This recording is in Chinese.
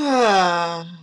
唉。